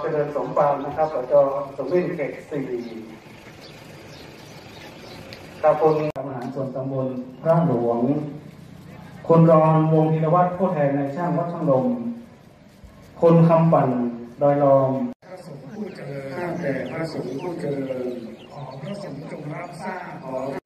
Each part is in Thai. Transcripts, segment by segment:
เจริญสมปานนะครับสจสมวิทย์เขตสี่ครับคุณบริหารส่วนตำบลพระหลวงคุณรอนวงธีรวัฒน์ผู้แทนในช่างวัดช่างลมคุณคำปั่นดอยลองพระสงฆ์ผู้เจริญข้าแต่พระสงฆ์ผู้เจริญ ขอพระสงฆ์จงรับทราบขอ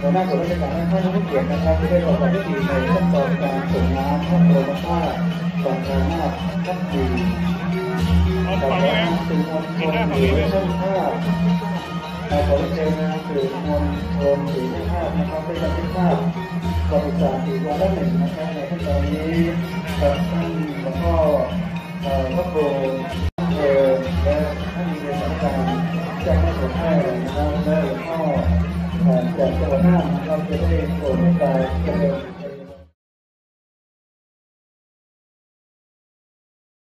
หัวหน้าส่วนราชการท่านผู้เกียรตินะครับที่ได้ประกอบพิธีในขั้นตอนการส่งน้ำพระบรมธาตุสองพระนาถท่านดีจากนั้นสื่อมวลชนหรือช่างภาพขอเชิญนะสื่อมวลชนหรือช่างภาพนะครับได้บันทึกภาพประวัติศาสตร์อีกวันละหนึ่งนะครับในขั้นตอนนี้กับท่านแล้วก็พระโก นะครับและหลวงพ่อจากจังหวัดน่าเราจะได้โปรดให้ตาเจริญ